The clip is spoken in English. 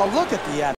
A look at the end.